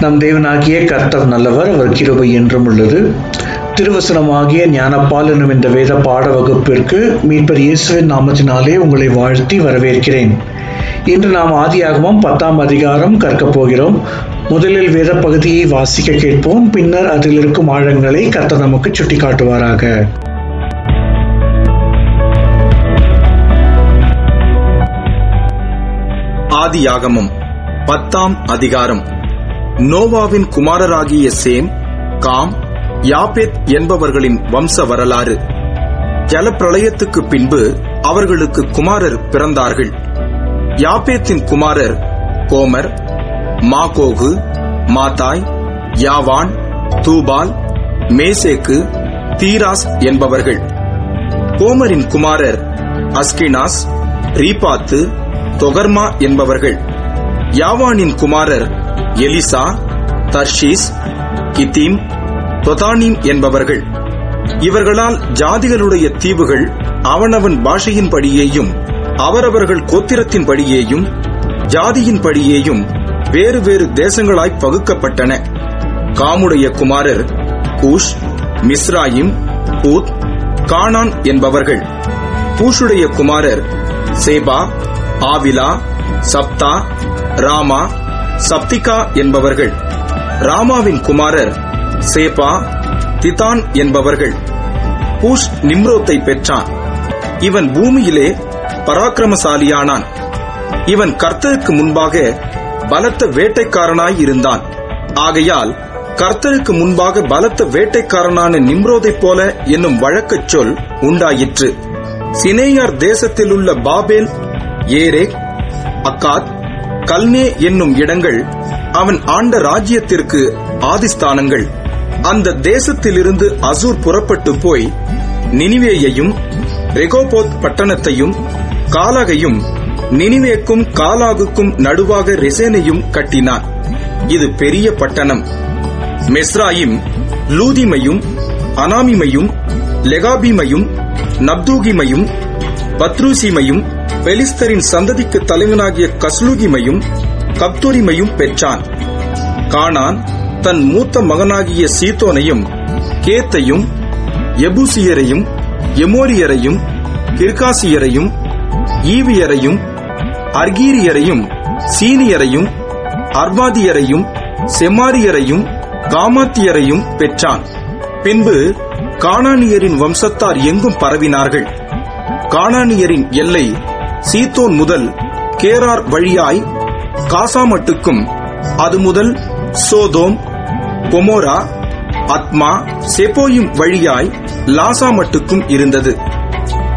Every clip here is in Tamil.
நம் தேவனாகிய கர்த்தர் நல்லவர் அவர் கிருபை என்றும் உள்ளது. திருவசனமாகிய ஞானப்பால் எனும் இந்த வேத பாட வகுப்பிற்கு மீட்பர் இயேசுவின் நாமத்தினாலே உங்களை வாழ்த்தி வரவேற்கிறேன். இன்று நாம் ஆதியாகமம் பத்தாம் அதிகாரம் கற்கப் போகிறோம். முதலில் வேத பகுதியை வாசிக்க கேட்போம். பின்னர் அதில் இருக்கும் ஆழங்களை கர்த்தர் நமக்கு சுட்டிக்காட்டுவாராக. ஆதியாகமம் பத்தாம் அதிகாரம். நோவாவின் குமாரராகிய சேம் காம் யாபேத் என்பவர்களின் வம்ச வரலாறு. ஜலப்பிரளயத்துக்கு பின்பு அவர்களுக்கு குமாரர் பிறந்தார்கள். யாபேத்தின் குமாரர் கோமர் மாகோகு மாதாய் யாவான் தூபால் மேசேக்கு தீராஸ் என்பவர்கள். கோமரின் குமாரர் அஸ்கினாஸ் ரீபாத்து தொகர்மா என்பவர்கள். யாவானின் குமாரர் எலிசா தர்ஷீஸ் கித்தீம் தொதானிம் என்பவர்கள். இவர்களால் ஜாதிகளுடைய தீவுகள் அவனவன் பாஷையின்படியேயும் அவரவர்கள் கோத்திரத்தின்படியேயும் ஜாதியின்படியேயும் வேறு வேறு தேசங்களாய் பகுக்கப்பட்டன. காமுடைய குமாரர் கூஷ் மிஸ்ராயிம் பூத் கானான் என்பவர்கள். பூஷுடைய குமாரர் சேபா ஆவிலா சப்தா ராமா சப்திகா என்பவர்கள். ராமாவின் குமாரர் சேபா திதான் என்பவர்கள். பூஷ் நிம்ரோத்தை பெற்றான். இவன் பூமியிலே பராக்கிரமசாலியானான். இவன் கர்த்தருக்கு முன்பாக பலத்த வேட்டைக்காரனாய் இருந்தான். ஆகையால் கர்த்தருக்கு முன்பாக பலத்த வேட்டைக்காரனான நிம்ரோதைப் போல என்னும் வழக்கச் சொல் உண்டாயிற்று. சினேயார் தேசத்திலுள்ள பாபேல் ஏரேக் அக்காத் கல்னே என்னும் இடங்கள் அவன் ஆண்ட ராஜ்யத்திற்கு ஆதிஸ்தானங்கள். அந்த தேசத்திலிருந்து அசூர் புறப்பட்டு போய் நினிவேயையும் ரெகோபோத் பட்டணத்தையும் காலாகையும் நினிவேக்கும் காலாகுக்கும் நடுவாக ரெசேனையும் கட்டினான். இது பெரிய பட்டணம். மெஸ்ராயிம் லூதிமையும் அனாமிமையும் லெகாபிமையும் நப்தூகிமையும் பத்ரூசிமையும் பெலிஸ்தரின் சந்ததிக்கு தலைவனாகிய கஸ்லூகிமையும் கப்தூரிமையும் பெற்றான். கானான் தன் மூத்த மகனாகிய சீத்தோனையும் கேத்தையும் எபூசியரையும் எமோரியரையும் கிர்காசியரையும் ஈவியரையும் அர்கீரியரையும் சீனியரையும் அர்வாதியரையும் செமாரியரையும் காமாத்தியரையும் பெற்றான். பின்பு கானானியரின் வம்சத்தார் எங்கும் பரவினார்கள். கானானியரின் எல்லை சீத்தோன் முதல் கேரார் வழியாய் காசாமட்டுக்கும் அது முதல் சோதோம் பொமோரா அத்மா செப்போயும் வழியாய் லாசா மட்டுக்கும் இருந்தது.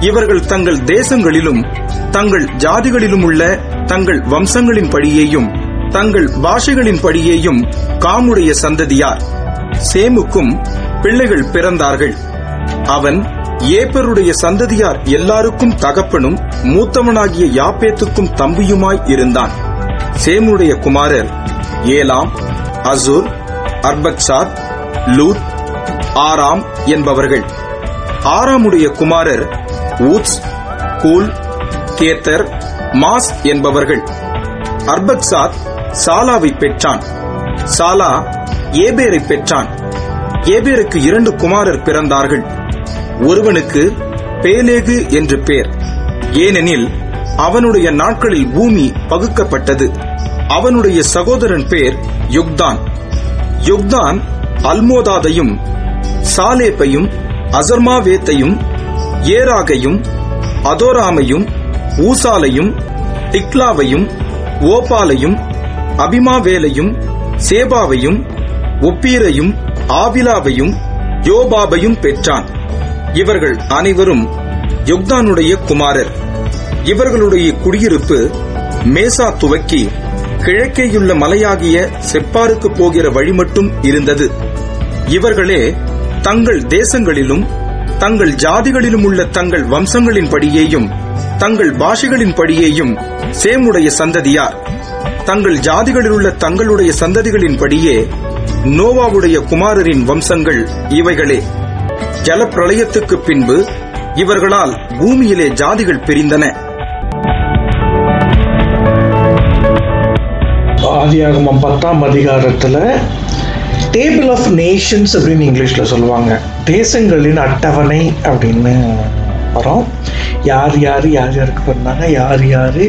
இவர்கள் தங்கள் தேசங்களிலும் தங்கள் ஜாதிகளிலும் உள்ள தங்கள் வம்சங்களின் படியேயும் தங்கள் பாஷைகளின் படியேயும் காமுடைய சந்ததியார் சேமுக்கும் பிள்ளைகள் பிறந்தார்கள். அவன் ஏப்பருடைய சந்ததியார் எல்லாருக்கும் தகப்பனும் மூத்தவனாகிய யாப்பேத்துக்கும் தம்பியுமாய் இருந்தான். சேமுடைய குமாரர் ஏலாம் அசூர் அர்பக்சாத் லூத் ஆராம் என்பவர்கள். ஆராமுடைய குமாரர் ஊத்ஸ் கூல் கேத்தர் மாஸ் என்பவர்கள். அர்பக்சாத் சாலாவை பெற்றான். சாலா ஏபேரை பெற்றான். ஏபேருக்கு இரண்டு குமாரர் பிறந்தார்கள். ஒருவனுக்கு பேலேகு என்று பேர். ஏனெனில் அவனுடைய நாட்களில் பூமி பகுக்கப்பட்டது. அவனுடைய சகோதரன் பேர் யுக்தான். யுக்தான் அல்மோதாதையும் சாலேப்பையும் அசர்மாவேத்தையும் ஏராகையும் அதோராமையும் ஊசாலையும் திக்லாவையும் ஓபாலையும் அபிமாவேலையும் சேபாவையும் ஒப்பீரையும் ஆவிலாவையும் யோபாபையும் பெற்றான். இவர்கள் அனைவரும் யுக்தானுடைய குமாரர். இவர்களுடைய குடியிருப்பு மேசா துவக்கி கிழக்கேயுள்ள மலையாகிய செப்பாருக்கு போகிற வழி மட்டும் இருந்தது. இவர்களே தங்கள் தேசங்களிலும் தங்கள் ஜாதிகளிலும் உள்ள தங்கள் வம்சங்களின் படியேயும் தங்கள் பாஷைகளின் படியேயும் சேமுடைய சந்ததியார். தங்கள் ஜாதிகளில் உள்ள தங்களுடைய சந்ததிகளின்படியே நோவாவுடைய குமாரரின் வம்சங்கள் இவைகளே. ஜலப்பிரளயத்துக்கு பின்பு இவர்களால் பூமியிலே ஜாதிகள் பிரிந்தன. ஆதியாகமம் பத்தாம் அதிகாரத்துல டேபிள் ஆஃப் நேஷன்ஸ் அப்படின்னு இங்கிலீஷ்ல சொல்லுவாங்க. தேசங்களின் அட்டவணை அப்படின்னு. வரும். யார் யார் யார் யாருக்கு பிறந்தாங்க? யார் யார்?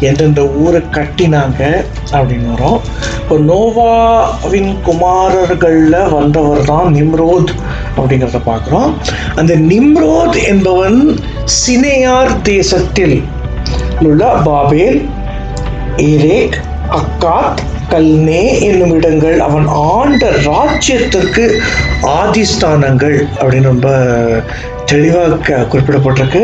எந்தெந்த ஊரை கட்டினாங்க? அப்படின்னு வரும். இப்போ நோவாவின் குமாரர்களில் வந்தவர் தான் நிம்ரோத் அப்படிங்கிறத பார்க்குறோம். அந்த நிம்ரோத் என்பவன் சினேயார் தேசத்தில் உள்ள பாபேல் ஏரேக் அக்காத் கல்னே என்னும் இடங்கள். அவன் ஆண்ட ராஜ்யத்திற்கு ஆதிஸ்தானங்கள் அப்படின்னு ரொம்ப தெளிவாக குறிப்பிடப்பட்டிருக்கு.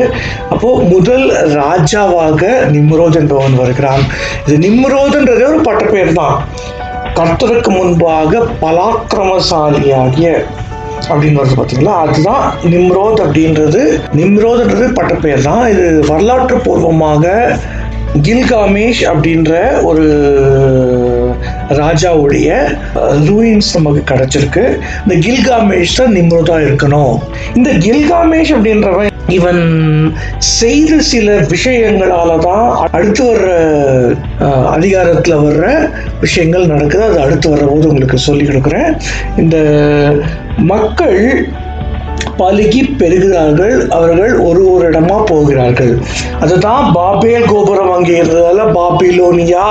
அப்போ முதல் ராஜாவாக நிம்ரோத் என்பவன் வருகிறான் இது நிம்ரோதுன்றதே ஒரு பட்டப்பெயர் தான். கர்த்தருக்கு முன்பாக பலாக்கிரமசாலியாகிய அப்படின்னு வருது பார்த்தீங்களா அதுதான் நிம்ரோத் அப்படின்றது. நிம்ரோத்ன்றது பட்டப்பெயர் தான். இது வரலாற்று பூர்வமாக கில்காமேஷ் அப்படின்ற ஒரு ராஜாவுடைய ரூயின்ஸ் நமக்கு கிடைச்சிருக்கு. இந்த கில்காமேஷ் தான் நிம்ரோதா இருக்கணும். இந்த கில்காமேஷ் அப்படின்றவன் இவன் செய்த சில விஷயங்களால தான் அடுத்து வர்ற அதிகாரத்தில் வர்ற விஷயங்கள் நடக்குது. அது அடுத்து வர்ற போது உங்களுக்கு சொல்லி கொடுக்குறேன். இந்த மக்கள் பழுகி பெருகிறார்கள் அவர்கள் ஒரு ஒரு இடமா போகிறார்கள். அதுதான் பாபேல் கோபுரம் அங்கே இருந்ததால பாபிலோனியா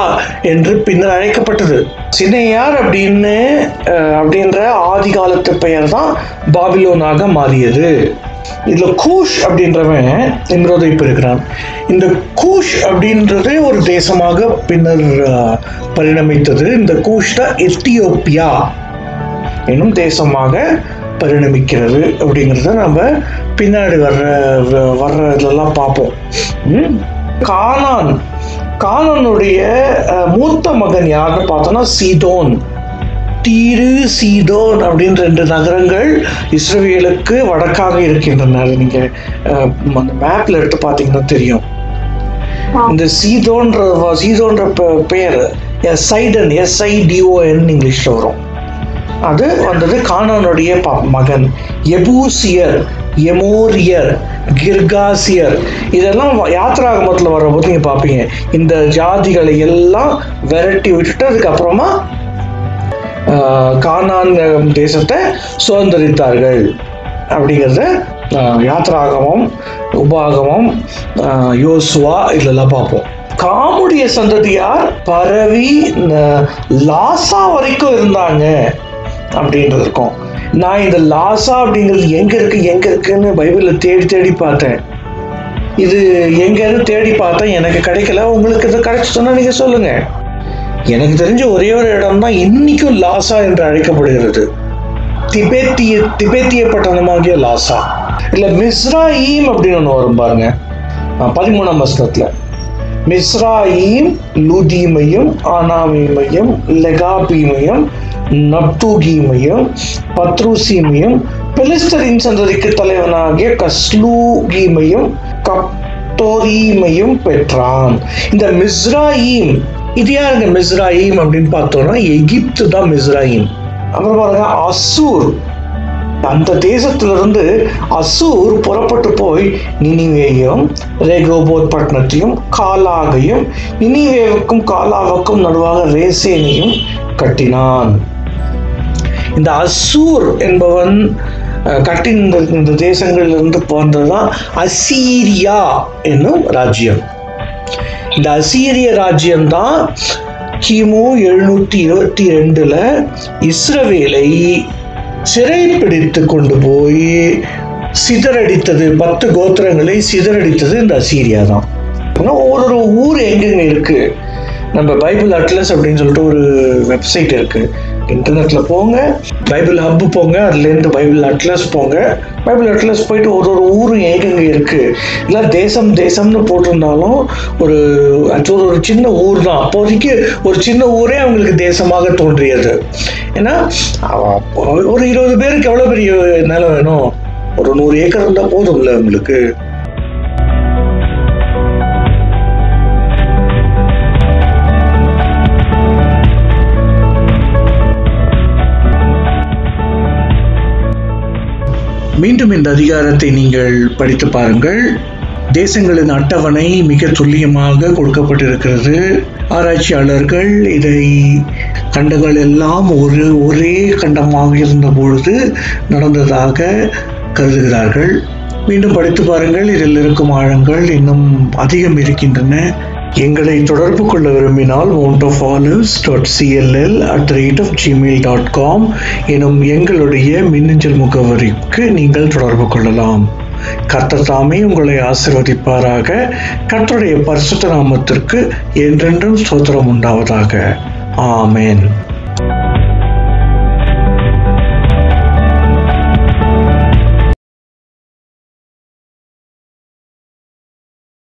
என்று பின்னர் அழைக்கப்பட்டது. சின்னையார் அப்படின்னு அப்படின்ற ஆதி காலத்து பெயர் தான் பாபிலோனாக மாறியது. இதுல கூஷ் அப்படின்றவன் நிம்ரோதை பெறுகிறான். இந்த கூஷ் அப்படின்றது ஒரு தேசமாக பின்னர் பரிணமித்தது. இந்த கூஷ் தான் எத்தியோப்பியா என்னும் தேசமாக பரிணமிக்கிறது அப்படிங்கிறத நம்ம பின்னாடி வர்ற வர்ற இதெல்லாம் பார்ப்போம்? கானான். கானானுடைய மூத்த மகன் யாருன்னு பார்த்தோம்னா சீதோன். தீரு சீதோன் அப்படின்னு ரெண்டு நகரங்கள் இஸ்ரவேலுக்கு வடக்காக இருக்கின்றன. அது நீங்க அந்த மேப்ல எடுத்து பார்த்தீங்கன்னா தெரியும். இந்த சீதோன்ற சீதோன்ற பெ- பெயர் சைடன் எஸ்ஐடிஓஎன் இங்கிலீஷ்ல வரும். அது வந்தது கானானுடைய ப- மகன். எபூசியர் எமோரியர் கிர்காசியர். இதெல்லாம் வ- யாத்ராகமத்தில் வரும்போது நீங்கள் பார்ப்பீங்க இந்த ஜாதிகளை எல்லாம் விரட்டி விட்டுட்டு அதுக்கப்புறமா கானான் தேசத்தை சுதந்திரித்தார்கள். அப்படிங்கிறத ஆஹ், யாத்ராகமம் உபாகமம் யோசுவா இதெல்லாம் பார்ப்போம் காமுடைய சந்ததியார் பரவி லாசா வரைக்கும் இருந்தாங்க. அப்படின்றது இருக்கும் நான் இந்த லாசா அப்படிங்கிறது எங்க இருக்கு எங்க இருக்குன்னு பைபிள்ல தேடி தேடி பார்த்தேன். இது எங்கேருந்து தேடி பார்த்தேன் எனக்கு கிடைக்கல. உங்களுக்கு இது கிடைச்சதுன்னா நீங்க சொல்லுங்க. எனக்கு தெரிஞ்ச ஒரே ஒரு இடம் தான் இன்னைக்கும் லாசா என்று அழைக்கப்படுகிறது. திபெத்திய திபெத்திய பட்டணமாகிய லாசா. இல்ல மிஸ்ராயீம் அப்படின்னு ஒன்று வரும் பாருங்க. பதிமூணாம் வசனத்துல. மிஸ்ராயீம் லூதீமையும் ஆனாமீமையும் லெகாபீமையும் நப்தூகீமையும் பத்ரூசீமையும் பெலிஸ்தரின் சந்ததிக்கு தலைவனாகிய கஸ்லூகீமையும் கப்தோரீமையும் பெற்றான். இந்த மிஸ்ராயீம் இது யாருங்க மிஸ்ராயீம் அப்படின்னு பார்த்தோம்னா எகிப்து தான் மிஸ்ராயீம். அப்புறம் பாருங்க அசூர். அந்த தேசத்திலிருந்து அசூர் புறப்பட்டு போய் நினிவேயும் ரேகோபோத் பட்டணத்தையும் காலாகையும் நினிவேவுக்கும் காலாவுக்கும் நடுவாக ரேசேனையும் கட்டினான். இந்த அசூர் என்பவன் கட்டின இந்த தேசங்களிலிருந்து பிறந்ததுதான் அசீரியா என்னும் ராஜ்யம். இந்த அசீரிய ராஜ்யம்தான் கிமு எழுநூத்தி இருபத்தி ரெண்டுல இஸ்ரவேலை சிறைப்பிடித்து கொண்டு போய் சிதறடித்தது பத்து கோத்திரங்களை சிதறடித்தது இந்த அசீரியா தான் ஒரு ஒவ்வொரு ஊர் எங்கெங்க இருக்கு? நம்ம பைபிள் அட்லஸ் அப்படின்னு சொல்லிட்டு ஒரு வெப்சைட் இருக்கு. இன்டர்நெட்ல போங்க பைபிள் ஹப் போங்க அதுலேருந்து பைபிள் அட்லஸ் போங்க. பைபிள் அட்லஸ் போயிட்டு ஒரு ஒரு ஊரும் எங்கெங்க இருக்கு? இல்லை தேசம் தேசம்னு போட்டிருந்தாலும் ஒரு ஆக்சுவல் ஒரு சின்ன ஊர் தான் அப்போதைக்கு ஒரு சின்ன ஊரே அவங்களுக்கு தேசமாக தோன்றியது. ஏன்னா ஒரு இருபது பேருக்கு எவ்வளோ பெரிய நிலம் வேணும்? ஒரு நூறு ஏக்கர் இருந்தால் போதும்ல உங்களுக்கு மீண்டும் இந்த அதிகாரத்தை நீங்கள் படித்து பாருங்கள். தேசங்களின் அட்டவணை மிக துல்லியமாக கொடுக்கப்பட்டிருக்கிறது. ஆராய்ச்சியாளர்கள் இதை கண்டங்கள் எல்லாம் ஒரு ஒரே கண்டமாக இருந்த பொழுது நடந்ததாக கருதுகிறார்கள். மீண்டும் படித்து பாருங்கள். இதில் இருக்கும் ஆழங்கள் இன்னும் அதிகம் இருக்கின்றன. எங்களை தொடர்பு கொள்ள விரும்பினால் mount of olives dot C L L at the rate of Gmail dot com எனும் எங்களுடைய மின்னஞ்சல் முகவரிக்கு நீங்கள் தொடர்பு கொள்ளலாம். கர்த்தர் தாமே உங்களை ஆசிர்வதிப்பாராக. கர்த்தருடைய பரிசுத்த நாமத்திற்கு என்றென்றும் ஸ்தோத்திரம் உண்டாவதாக. ஆமேன்.